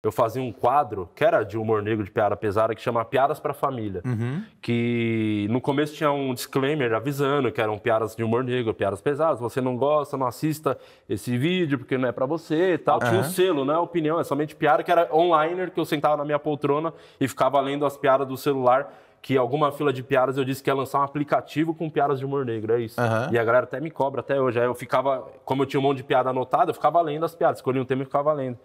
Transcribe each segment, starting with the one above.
eu fazia um quadro que era de humor negro, de piada pesada, que chama Piadas para Família. Uhum. Que no começo tinha um disclaimer avisando que eram piadas de humor negro, piadas pesadas. Você não gosta, não assista esse vídeo porque não é para você e tal. Tinha um Uhum. selo, não é opinião, é somente piada, que era online, que eu sentava na minha poltrona e ficava lendo as piadas do celular. Que alguma fila de piadas eu disse que ia lançar um aplicativo com piadas de humor negro, é isso. Aham. E a galera até me cobra até hoje. Aí eu ficava, como eu tinha um monte de piada anotada, eu ficava lendo as piadas, escolhia um tema e ficava lendo.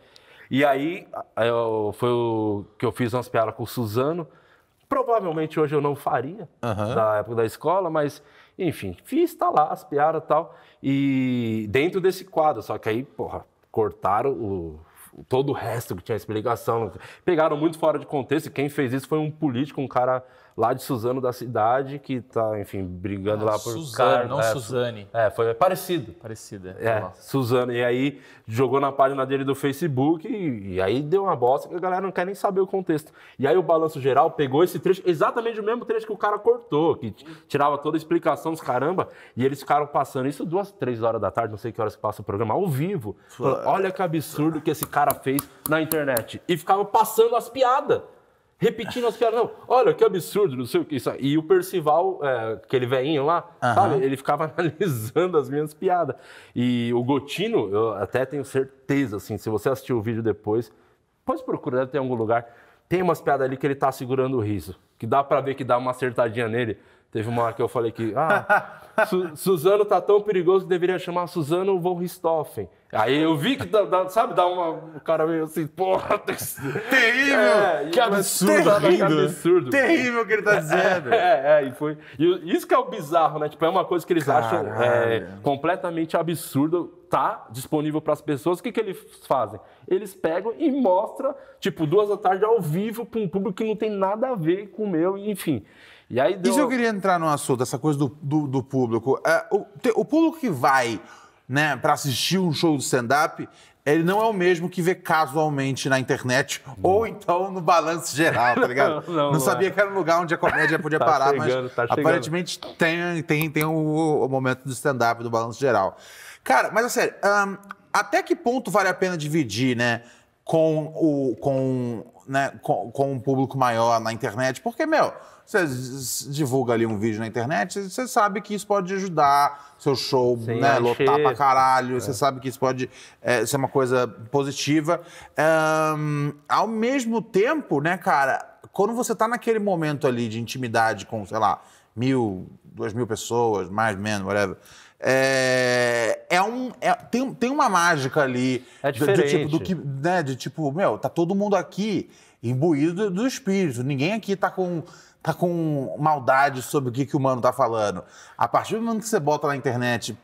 E aí, eu- foi o que eu fiz umas piadas com o Suzano. Provavelmente hoje eu não faria, Aham. da época da escola, mas, enfim, fiz, tá lá, as piadas e tal. E dentro desse quadro, só que aí, porra, cortaram o, todo o resto que tinha explicação. Pegaram muito fora de contexto, e quem fez isso foi um político, um cara lá de Suzano da cidade, que tá, enfim, brigando lá por Suzano, não É, Suzane. É, foi parecido. Parecida. É, bom. Suzano. E aí jogou na página dele do Facebook e, e aí deu uma bosta que a galera não quer nem saber o contexto. E aí o Balanço Geral pegou esse trecho, exatamente o mesmo trecho que o cara cortou, que tirava toda a explicação dos caramba, e eles ficaram passando isso duas, três horas da tarde, não sei que horas que passa o programa, ao vivo. Olha que absurdo que esse cara fez na internet. E ficava passando as piadas. Repetindo as piadas, não, olha que absurdo, não sei o que. Isso. E o Percival, é, aquele velhinho lá, sabe? Ele ficava analisando as minhas piadas. E o Gotino, eu até tenho certeza, assim, se você assistir o vídeo depois, depois procura, deve ter em algum lugar. Tem umas piadas ali que ele tá segurando o riso. Que dá pra ver que dá uma acertadinha nele. Teve uma hora que eu falei que, ah, Su- Suzano tá tão perigoso que deveria chamar Suzano von Richthofen. Aí eu vi que, dá, dá- sabe, dá uma. O cara meio assim, porra. Terrível! É, que absurdo! sabe, que Terrível. absurdo. Terrível o que ele tá dizendo. É, é, e foi. E isso que é o bizarro, né? Tipo, é uma coisa que eles acham é, Caralho. completamente absurdo, tá disponível para as pessoas. O que, que eles fazem? Eles pegam e mostram, tipo, duas da tarde ao vivo para um público que não tem nada a ver com o meu, enfim. E aí deu. Isso eu queria entrar no assunto, essa coisa do, do, do público. É, o, o público que vai né, para assistir um show de stand-up, ele não é o mesmo que vê casualmente na internet ou então no balanço geral, tá ligado? Não, não, não sabia é. que era um lugar onde a comédia podia Tá parar, chegando, mas tá aparentemente tem, tem, tem o, o momento do stand-up, do balanço geral. Cara, mas é sério, ahn, até que ponto vale a pena dividir, né? Com o com, né, com, com um público maior na internet? Porque, meu, você divulga ali um vídeo na internet, você sabe que isso pode ajudar seu show, Sim, né? Lotar pra caralho, você sabe que isso pode é, ser uma coisa positiva. Ahn, ao mesmo tempo, né, cara, quando você tá naquele momento ali de intimidade com, sei lá, mil, duas mil pessoas, mais, menos, whatever. É, é um, é- tem, tem uma mágica ali. É do- do tipo, do diferente. que, né, de tipo, meu, tá todo mundo aqui imbuído do, do espírito. Ninguém aqui tá com, tá com maldade sobre o que, que o mano tá falando. A partir do momento que você bota na internet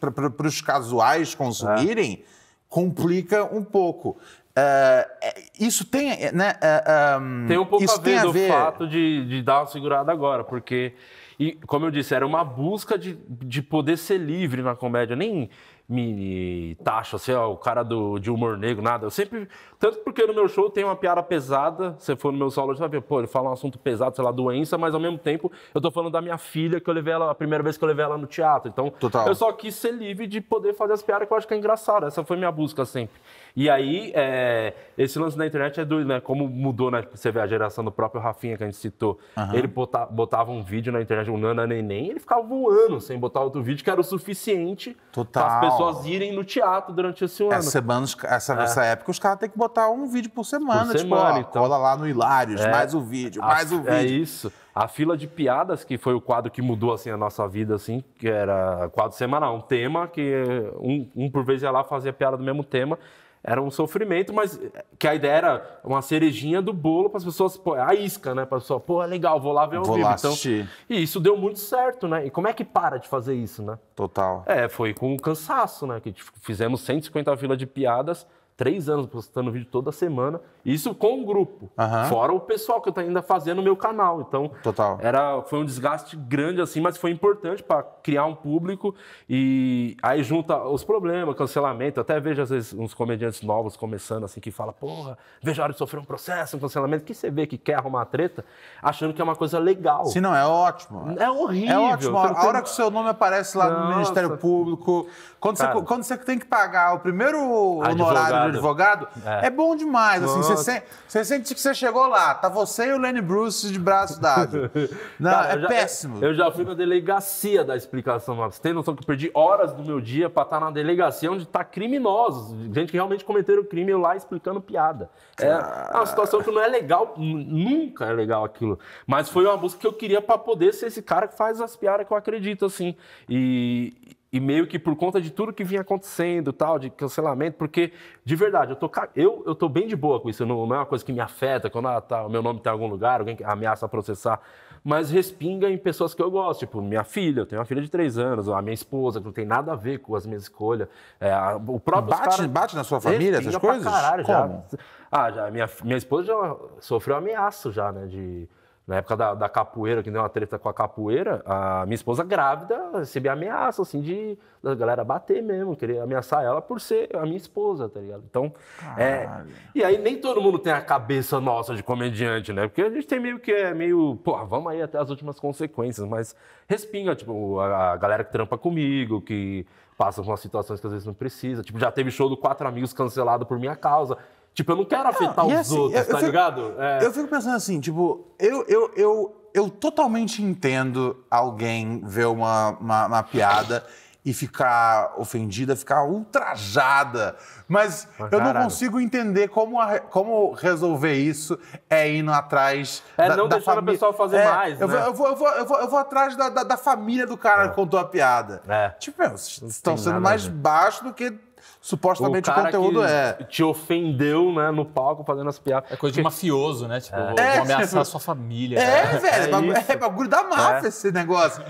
pra, pros casuais consumirem, complica um pouco. É, é, isso tem, é, né? é, um, Tem um pouco a ver tem a do ver. fato de, de dar uma segurada agora, porque, e, como eu disse, era uma busca de, de poder ser livre na comédia. Nem me taxa, assim, ó, o cara do, de humor negro, nada. Eu sempre. Tanto porque no meu show tem uma piada pesada. Se for no meu solo, você vai ver, pô, ele fala um assunto pesado, sei lá, doença, mas ao mesmo tempo eu tô falando da minha filha, que eu levei ela, a primeira vez que eu levei ela no teatro. Então, Total. eu só quis ser livre de poder fazer as piadas que eu acho que é engraçado. Essa foi minha busca sempre. E aí, é, esse lance da internet é doido, né? Como mudou, né? Você vê a geração do próprio Rafinha que a gente citou. Ele bota- botava um vídeo na internet, um Nana Neném, ele ficava um ano sem botar outro vídeo, que era o suficiente para as pessoas irem no teatro durante esse ano. Essa, semana, essa, essa época, os caras têm que botar um vídeo por semana. Por tipo, semana, ó, então. cola lá no Hilários, É. mais o vídeo, A- mais o vídeo. É isso. A fila de piadas, que foi o quadro que mudou assim a nossa vida, assim, que era quadro semanal, um tema que um, um por vez ia lá fazia piada do mesmo tema. Era um sofrimento, mas que a ideia era uma cerejinha do bolo para as pessoas, pô, a isca, né? Para pessoa, pô, é legal, vou lá ver ao Vou vivo. lá então, assistir. e isso deu muito certo, né? E como é que para de fazer isso, né? Total. É, foi com cansaço, né? Que tipo, fizemos 150 filas de piadas, três anos postando vídeo toda semana. Isso com um grupo. Aham. Fora o pessoal que eu tô ainda fazendo no meu canal. Então, Total. era, foi um desgaste grande, assim, mas foi importante para criar um público. E aí junta os problemas, cancelamento. Eu até vejo, às vezes, uns comediantes novos começando, assim, que fala, porra, vejo a hora de sofrer um processo, um cancelamento. Que você vê que quer arrumar treta, achando que é uma coisa legal. Se não, é ótimo. É horrível. É ótimo. Você A tem- hora que o seu nome aparece lá no Nossa. Ministério Público, quando você, Cara. quando você tem que pagar o primeiro honorário Advogado. de advogado, é, bom demais. Assim, você, sente, você sente que você chegou lá, tá você e o Lenny Bruce de braço dado. Não, Cara, é eu já- péssimo. Eu, já fui na delegacia da explicação. Você tem noção que eu perdi horas do meu dia pra estar na delegacia onde tá criminosos, gente que realmente cometeram crime eu lá explicando piada. É uma situação que não é legal, nunca é legal aquilo. Mas foi uma busca que eu queria pra poder ser esse cara que faz as piadas que eu acredito, assim. E, e meio que por conta de tudo que vinha acontecendo, tal, de cancelamento, porque, de verdade, eu tô, eu, eu tô bem de boa com isso, não, não é uma coisa que me afeta quando ah, tá, o meu nome tá em algum lugar, alguém que ameaça processar, mas respinga em pessoas que eu gosto, tipo, minha filha, eu tenho uma filha de três anos, a minha esposa, que não tem nada a ver com as minhas escolhas, é, o próprio Bate, cara- bate na sua família essas Respinga pra coisas? caralho, Como? já. Ah, já. Minha, minha esposa já sofreu ameaço já, né? De, na época da, da capoeira, que deu uma treta com a capoeira, a minha esposa grávida recebia ameaça, assim, de da galera bater mesmo, querer ameaçar ela por ser a minha esposa, tá ligado? Então, é... E aí nem todo mundo tem a cabeça nossa de comediante, né? Porque a gente tem meio que é meio, pô, vamos aí até as últimas consequências, mas respinga, tipo, a, a galera que trampa comigo, que passa por umas situações que às vezes não precisa. Tipo, já teve show do Quatro Amigos cancelado por minha causa. Tipo, eu não quero afetar e os assim, outros, eu- eu tá fico- ligado? É. Eu fico pensando assim, tipo, eu, eu, eu, eu totalmente entendo alguém ver uma, uma, uma piada e ficar ofendida, ficar ultrajada. Mas Pra eu não consigo entender como, a- como resolver isso é indo atrás. É da, não da deixando a famí- pessoa fazer É, mais, Eu, vou, né? eu, vou, eu, vou, eu, vou, eu vou atrás da, da, da família do cara que contou a piada. É. Tipo, meu, vocês estão sendo mais ver. baixo do que supostamente o, cara conteúdo que é. te ofendeu, né, no palco fazendo as piadas. É coisa de mafioso, né? Tipo, vou, É, vou ameçar tipo- a sua família. É, né? velho, é, É bagulho, é bagulho da máfia esse negócio.